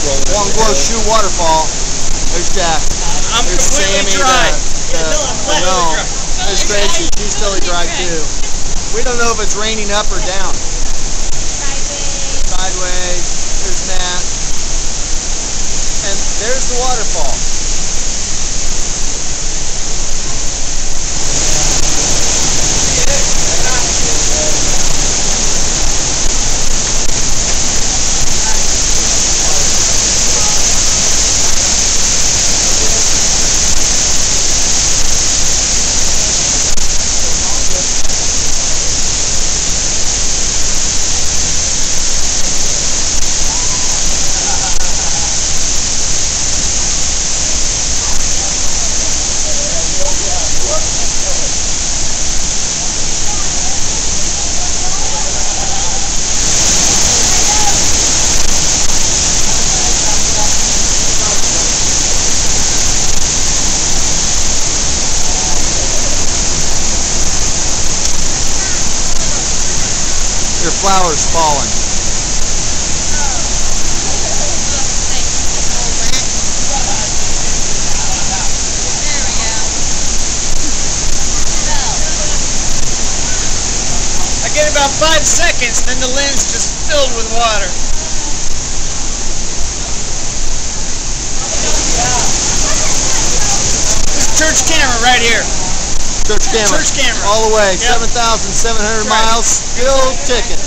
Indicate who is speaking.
Speaker 1: Huang Guo Shu Waterfall. There's Jack.
Speaker 2: I'm
Speaker 1: There's
Speaker 2: completely
Speaker 1: Sammy,
Speaker 2: dry.
Speaker 1: The, the, the gnome. There's Gracie. She's totally dry too. We don't know if it's raining up or down. Sideways. Sideways. There's Matt. And there's the waterfall. Your flower's falling.
Speaker 2: I get about five seconds, then the lens just filled with water. This church camera right here.
Speaker 1: Church camera.
Speaker 2: Church camera.
Speaker 1: All the way.
Speaker 2: Yep.
Speaker 1: 7,700
Speaker 2: Right.
Speaker 1: miles. Still ticking.